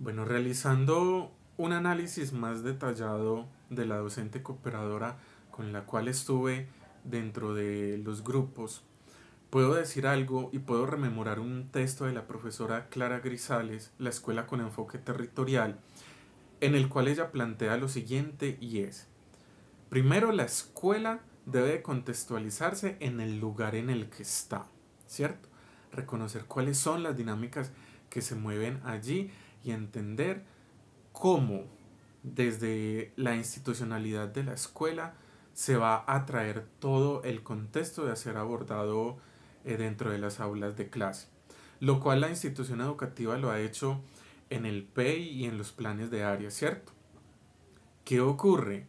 Bueno, realizando un análisis más detallado de la docente cooperadora con la cual estuve dentro de los grupos, puedo decir algo y puedo rememorar un texto de la profesora Clara Grisales, La Escuela con Enfoque Territorial, en el cual ella plantea lo siguiente y es, primero la escuela debe contextualizarse en el lugar en el que está, ¿cierto? Reconocer cuáles son las dinámicas que se mueven allí y entender cómo desde la institucionalidad de la escuela se va a traer todo el contexto de ser abordado eh, dentro de las aulas de clase, lo cual la institución educativa lo ha hecho en el PEI y en los planes de área, ¿cierto? ¿Qué ocurre?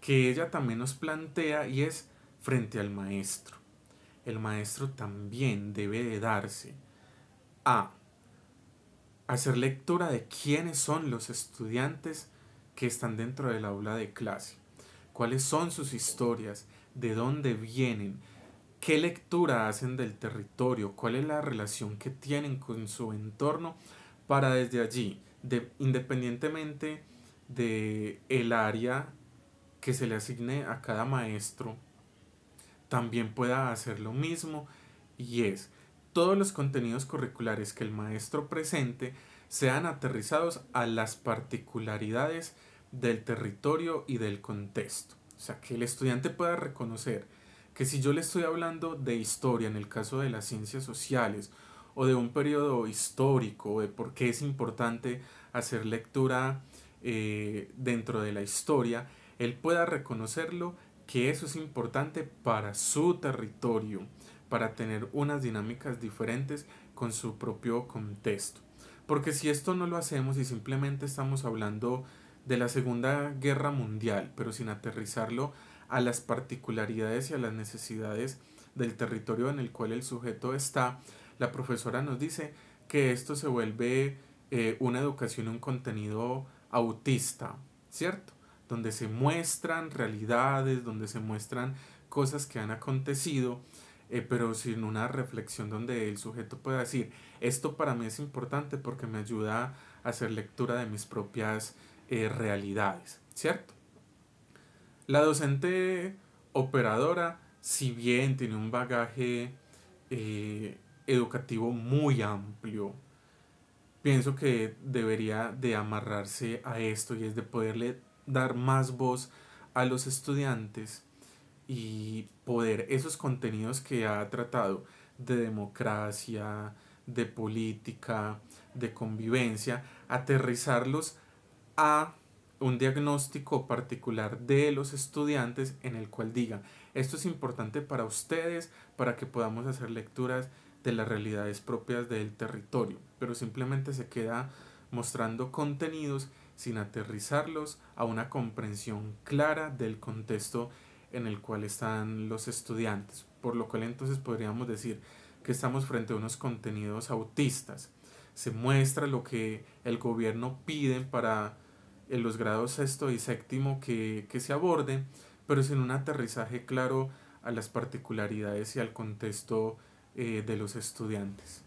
Que ella también nos plantea y es frente al maestro. El maestro también debe de darse a hacer lectura de quiénes son los estudiantes que están dentro del aula de clase, cuáles son sus historias, de dónde vienen, qué lectura hacen del territorio, cuál es la relación que tienen con su entorno para desde allí, de, independientemente de el área que se le asigne a cada maestro, también pueda hacer lo mismo y es todos los contenidos curriculares que el maestro presente sean aterrizados a las particularidades del territorio y del contexto. O sea, que el estudiante pueda reconocer que si yo le estoy hablando de historia, en el caso de las ciencias sociales, o de un periodo histórico, de por qué es importante hacer lectura eh, dentro de la historia, él pueda reconocerlo que eso es importante para su territorio, para tener unas dinámicas diferentes con su propio contexto. Porque si esto no lo hacemos y simplemente estamos hablando de la Segunda Guerra Mundial, pero sin aterrizarlo a las particularidades y a las necesidades del territorio en el cual el sujeto está, la profesora nos dice que esto se vuelve eh, una educación, un contenido autista, ¿cierto? Donde se muestran realidades, donde se muestran cosas que han acontecido eh, pero sin una reflexión donde el sujeto pueda decir, esto para mí es importante porque me ayuda a hacer lectura de mis propias eh, realidades, ¿cierto? La docente operadora, si bien tiene un bagaje eh, educativo muy amplio, pienso que debería de amarrarse a esto y es de poderle dar más voz a los estudiantes y poder esos contenidos que ha tratado de democracia, de política, de convivencia, aterrizarlos a un diagnóstico particular de los estudiantes en el cual diga, esto es importante para ustedes, para que podamos hacer lecturas de las realidades propias del territorio, pero simplemente se queda mostrando contenidos sin aterrizarlos a una comprensión clara del contexto en el cual están los estudiantes, por lo cual entonces podríamos decir que estamos frente a unos contenidos autistas. Se muestra lo que el gobierno pide para los grados sexto y séptimo que, se aborden, pero sin un aterrizaje claro a las particularidades y al contexto eh, de los estudiantes.